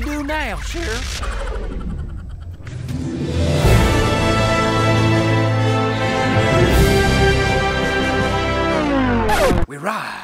we do now, Sheriff? We ride.